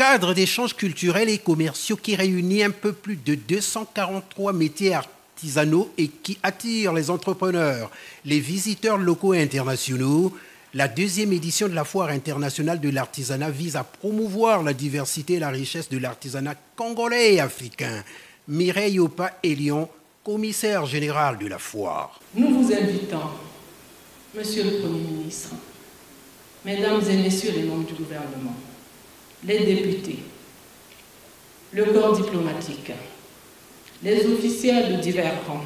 cadre d'échanges culturels et commerciaux qui réunit un peu plus de 243 métiers artisanaux et qui attire les entrepreneurs, les visiteurs locaux et internationaux. La deuxième édition de la Foire internationale de l'artisanat vise à promouvoir la diversité et la richesse de l'artisanat congolais et africain. Mireille Opa Elion, commissaire général de la Foire. Nous vous invitons, Monsieur le Premier ministre, Mesdames et Messieurs les membres du gouvernement, les députés, le corps diplomatique, les officiels de divers rangs,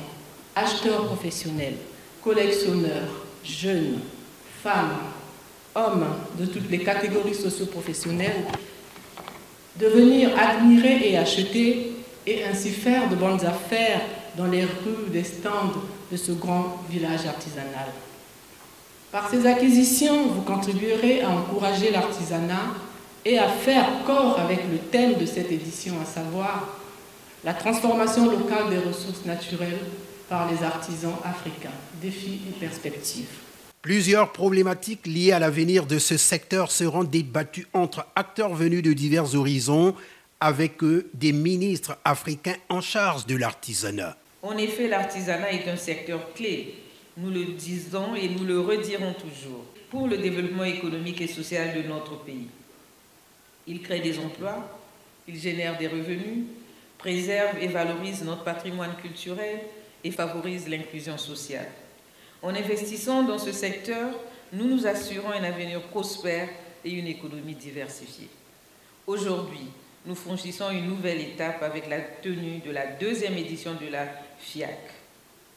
acheteurs professionnels, collectionneurs, jeunes, femmes, hommes de toutes les catégories socio-professionnelles, de venir admirer et acheter et ainsi faire de bonnes affaires dans les rues des stands de ce grand village artisanal. Par ces acquisitions, vous contribuerez à encourager l'artisanat et à faire corps avec le thème de cette édition, à savoir la transformation locale des ressources naturelles par les artisans africains. Défis et perspectives. Plusieurs problématiques liées à l'avenir de ce secteur seront débattues entre acteurs venus de divers horizons, avec eux des ministres africains en charge de l'artisanat. En effet, l'artisanat est un secteur clé, nous le disons et nous le redirons toujours, pour le développement économique et social de notre pays. Il crée des emplois, il génère des revenus, préserve et valorise notre patrimoine culturel et favorise l'inclusion sociale. En investissant dans ce secteur, nous nous assurons un avenir prospère et une économie diversifiée. Aujourd'hui, nous franchissons une nouvelle étape avec la tenue de la deuxième édition de la FIAC,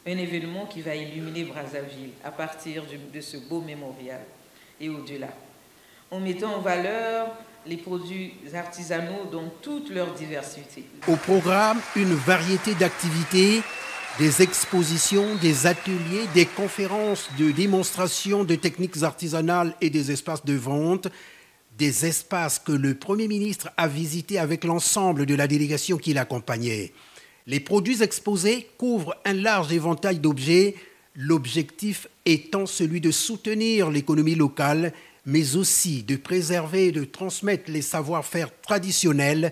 un événement qui va illuminer Brazzaville à partir de ce beau mémorial et au-delà, en mettant en valeur les produits artisanaux dans toute leur diversité. Au programme, une variété d'activités, des expositions, des ateliers, des conférences de démonstration de techniques artisanales et des espaces de vente, des espaces que le Premier ministre a visités avec l'ensemble de la délégation qui l'accompagnait. Les produits exposés couvrent un large éventail d'objets, l'objectif étant celui de soutenir l'économie locale mais aussi de préserver et de transmettre les savoir-faire traditionnels,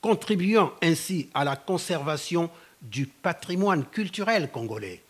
contribuant ainsi à la conservation du patrimoine culturel congolais.